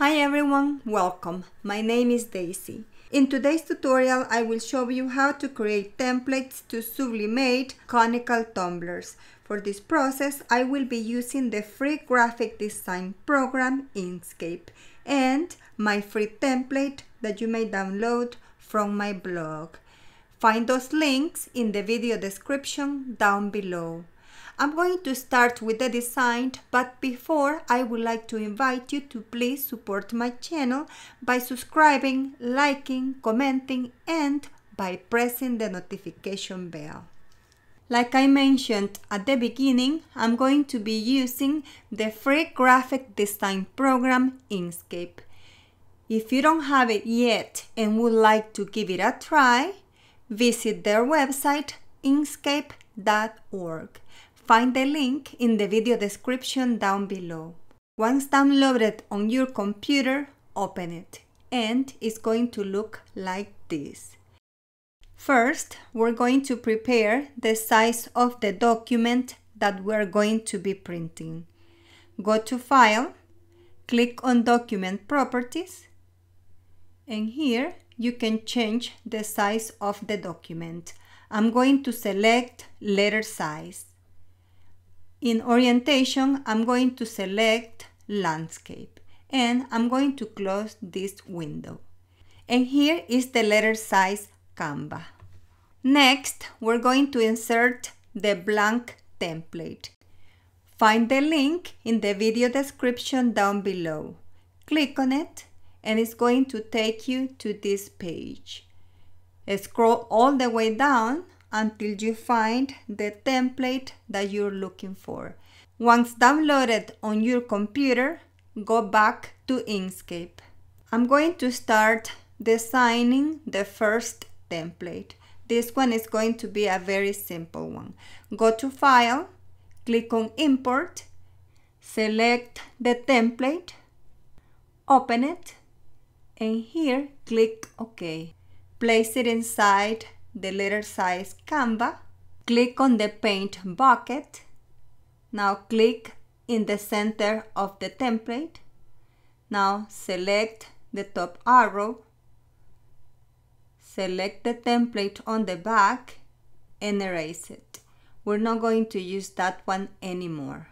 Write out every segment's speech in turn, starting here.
Hi everyone, welcome. My name is Daisy. In today's tutorial, I will show you how to create templates to sublimate conical tumblers. For this process, I will be using the free graphic design program Inkscape and my free template that you may download from my blog. Find those links in the video description down below. I'm going to start with the design, but before I would like to invite you to please support my channel by subscribing, liking, commenting, and by pressing the notification bell. Like I mentioned at the beginning, I'm going to be using the free graphic design program Inkscape. If you don't have it yet and would like to give it a try, visit their website inkscape.org. Find the link in the video description down below. Once downloaded on your computer, open it and it's going to look like this. First, we're going to prepare the size of the document that we're going to be printing. Go to File, click on Document Properties, and here you can change the size of the document. I'm going to select letter size. In orientation, I'm going to select landscape and I'm going to close this window. And here is the letter size Canva. Next, we're going to insert the blank template. Find the link in the video description down below. Click on it and it's going to take you to this page. Scroll all the way down until you find the template that you're looking for. Once downloaded on your computer, go back to Inkscape. I'm going to start designing the first template. This one is going to be a very simple one. Go to File, click on Import, select the template, open it, and here click OK. Place it inside the letter size Canva, click on the paint bucket. Now click in the center of the template. Now select the top arrow. Select the template on the back and erase it. We're not going to use that one anymore.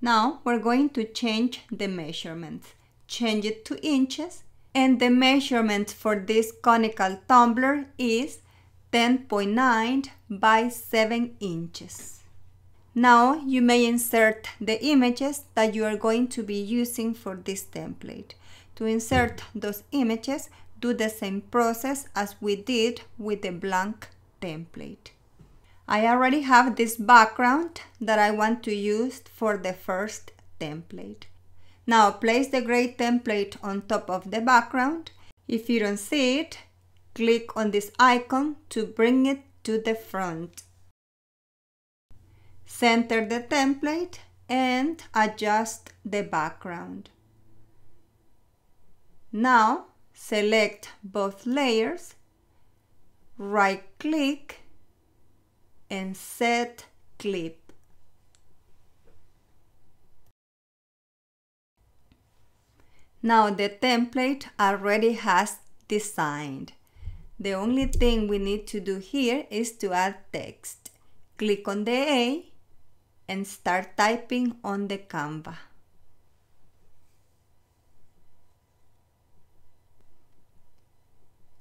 Now we're going to change the measurements. Change it to inches and the measurement for this conical tumbler is 10.9 by 7 inches. Now you may insert the images that you are going to be using for this template. To insert those images, do the same process as we did with the blank template. I already have this background that I want to use for the first template. Now place the gray template on top of the background. If you don't see it, Click on this icon to bring it to the front. Center the template and adjust the background. Now select both layers, right click and set clip. Now the template already has designed. The only thing we need to do here is to add text. Click on the A and start typing on the Canva.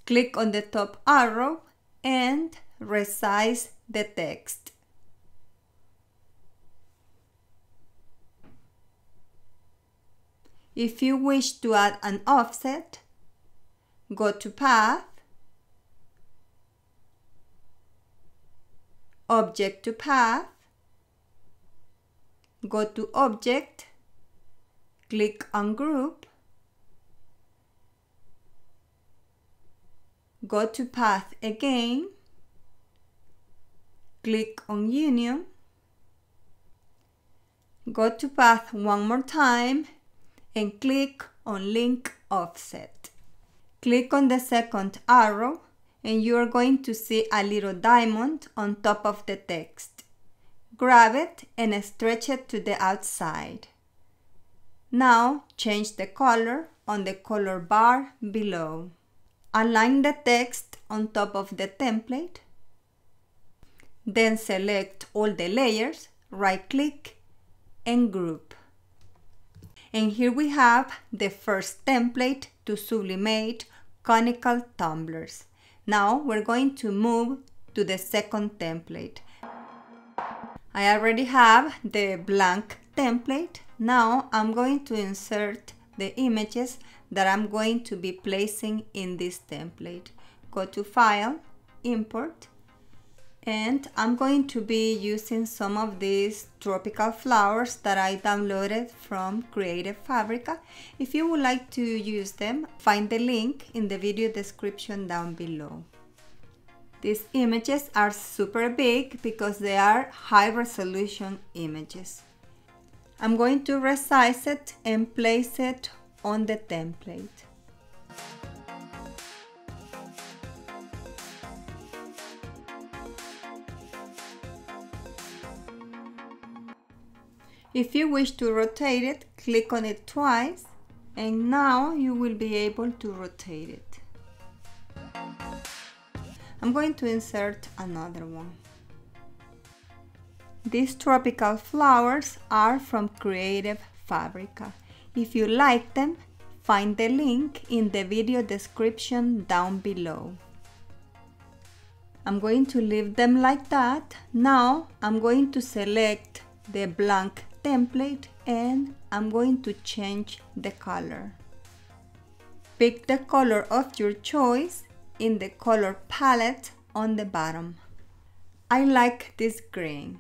Click on the top arrow and resize the text. If you wish to add an offset, go to Path object to path, go to object, click on group, go to path again, click on union, go to path one more time and click on link offset. Click on the second arrow and you are going to see a little diamond on top of the text. Grab it and stretch it to the outside. Now change the color on the color bar below. Align the text on top of the template. Then select all the layers, right click and group. And here we have the first template to sublimate conical tumblers. Now we're going to move to the second template. I already have the blank template. Now I'm going to insert the images that I'm going to be placing in this template. Go to File, Import, and I'm going to be using some of these tropical flowers that I downloaded from Creative Fabrica. If you would like to use them, find the link in the video description down below. These images are super big because they are high resolution images. I'm going to resize it and place it on the template. If you wish to rotate it, click on it twice and now you will be able to rotate it. I'm going to insert another one. These tropical flowers are from Creative Fabrica. If you like them, find the link in the video description down below. I'm going to leave them like that. Now I'm going to select the blank template and I'm going to change the color. Pick the color of your choice in the color palette on the bottom. I like this green.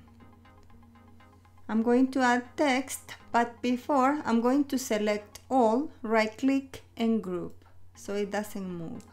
I'm going to add text, but before I'm going to select all, right click and group so it doesn't move.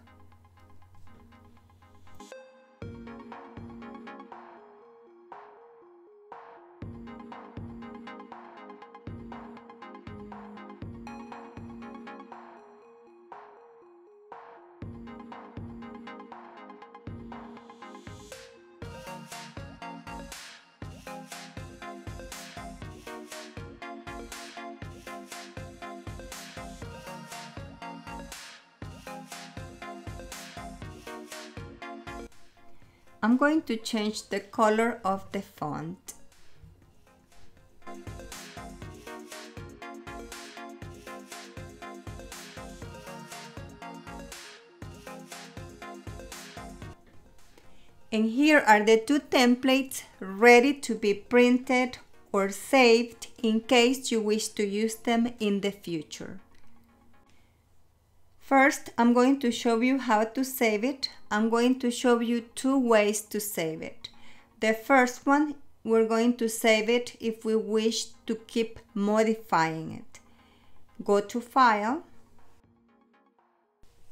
I'm going to change the color of the font. And here are the two templates ready to be printed or saved in case you wish to use them in the future. First, I'm going to show you how to save it. I'm going to show you two ways to save it. The first one, we're going to save it if we wish to keep modifying it. Go to File,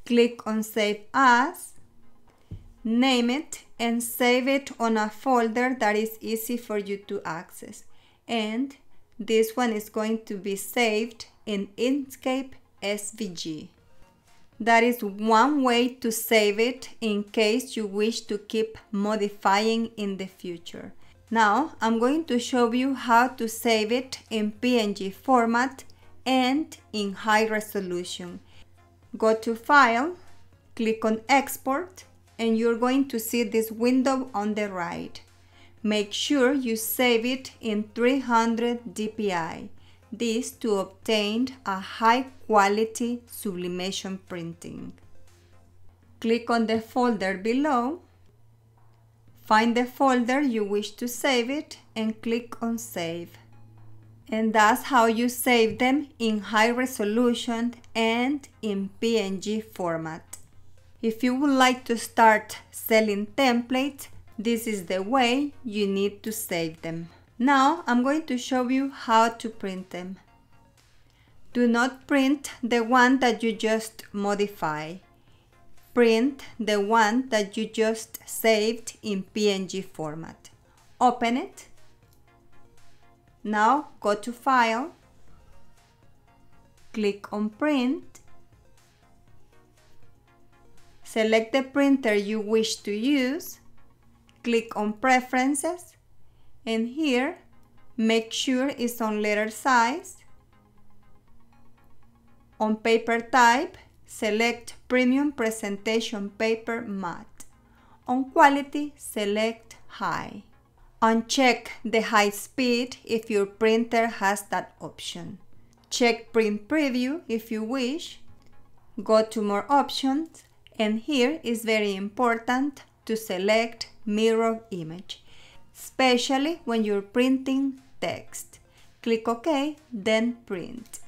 click on Save As, name it and save it on a folder that is easy for you to access. And this one is going to be saved in Inkscape SVG. That is one way to save it in case you wish to keep modifying in the future. Now I'm going to show you how to save it in PNG format and in high resolution. Go to File, click on Export and you're going to see this window on the right. Make sure you save it in 300 dpi this to obtain a high quality sublimation printing. Click on the folder below, find the folder you wish to save it and click on save. And that's how you save them in high resolution and in PNG format. If you would like to start selling templates, this is the way you need to save them. Now I'm going to show you how to print them. Do not print the one that you just modify. Print the one that you just saved in PNG format. Open it. Now go to File, click on Print, select the printer you wish to use, click on Preferences, and here make sure it's on letter size On paper type, select Premium Presentation Paper Matte. On quality, select High. Uncheck the high speed if your printer has that option. Check Print Preview if you wish. Go to More Options and here is very important to select Mirror Image, especially when you're printing text. Click OK, then Print.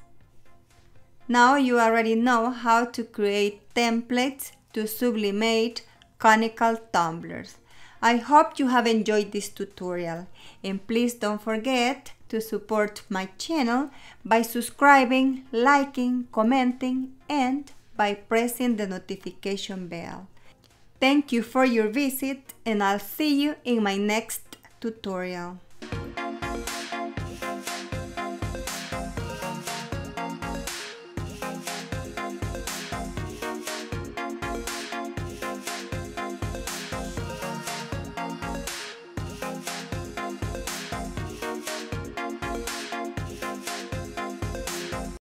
Now you already know how to create templates to sublimate conical tumblers. I hope you have enjoyed this tutorial and please don't forget to support my channel by subscribing, liking, commenting and by pressing the notification bell. Thank you for your visit and I'll see you in my next tutorial.